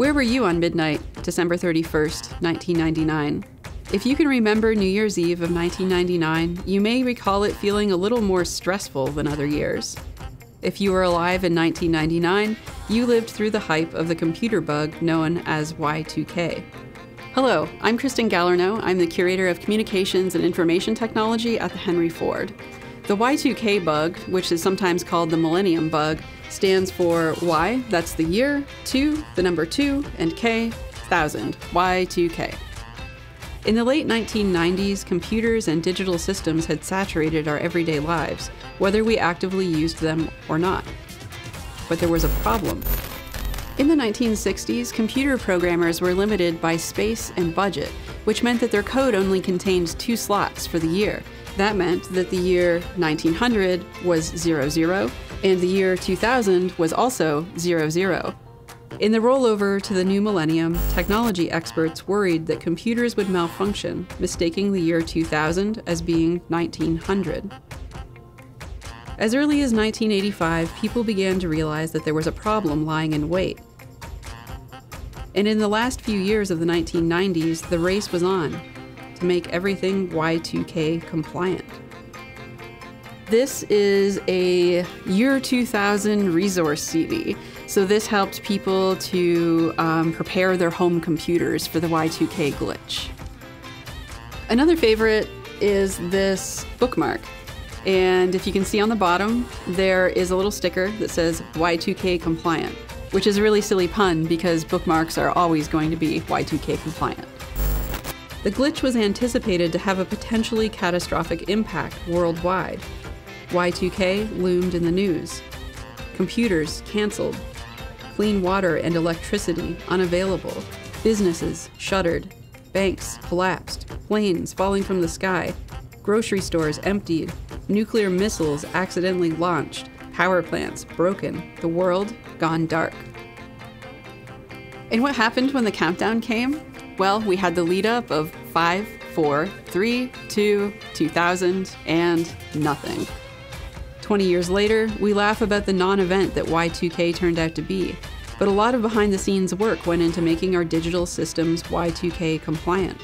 Where were you on midnight, December 31st, 1999? If you can remember New Year's Eve of 1999, you may recall it feeling a little more stressful than other years. If you were alive in 1999, you lived through the hype of the computer bug known as Y2K. Hello, I'm Kristen Gallerneaux. I'm the curator of communications and information technology at the Henry Ford. The Y2K bug, which is sometimes called the Millennium bug, stands for Y, that's the year, 2, the number 2, and K, thousand, Y2K. In the late 1990s, computers and digital systems had saturated our everyday lives, whether we actively used them or not. But there was a problem. In the 1960s, computer programmers were limited by space and budget, which meant that their code only contained two slots for the year. That meant that the year 1900 was 00, and the year 2000 was also 00. In the rollover to the new millennium, technology experts worried that computers would malfunction, mistaking the year 2000 as being 1900. As early as 1985, people began to realize that there was a problem lying in wait. And in the last few years of the 1990s, the race was on to make everything Y2K compliant. This is a year 2000 resource CD. So this helped people to um, prepare their home computers for the Y2K glitch. Another favorite is this bookmark. And if you can see on the bottom, there is a little sticker that says Y2K compliant, which is a really silly pun because bookmarks are always going to be Y2K compliant. The glitch was anticipated to have a potentially catastrophic impact worldwide. Y2K loomed in the news. Computers canceled. Clean water and electricity unavailable. Businesses shuttered. Banks collapsed. Planes falling from the sky. Grocery stores emptied nuclear missiles accidentally launched, power plants broken, the world gone dark. And what happened when the countdown came? Well, we had the lead up of 5, 4, 3, 2, 2000, and nothing. 20 years later, we laugh about the non event that Y2K turned out to be, but a lot of behind the scenes work went into making our digital systems Y2K compliant.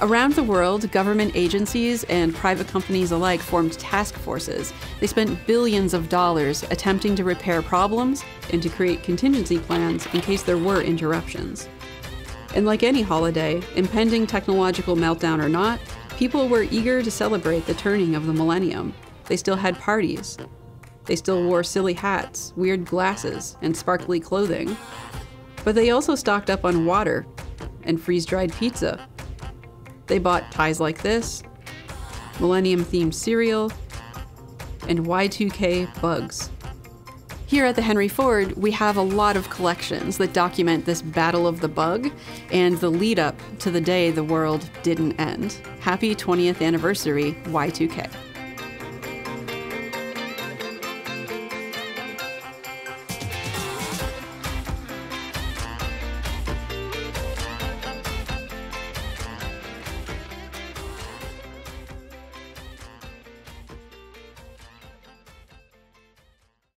Around the world, government agencies and private companies alike formed task forces. They spent billions of dollars attempting to repair problems and to create contingency plans in case there were interruptions. And like any holiday, impending technological meltdown or not, people were eager to celebrate the turning of the millennium. They still had parties. They still wore silly hats, weird glasses, and sparkly clothing. But they also stocked up on water and freeze dried pizza they bought ties like this, Millennium themed cereal, and Y2K bugs. Here at the Henry Ford, we have a lot of collections that document this battle of the bug and the lead up to the day the world didn't end. Happy 20th anniversary, Y2K.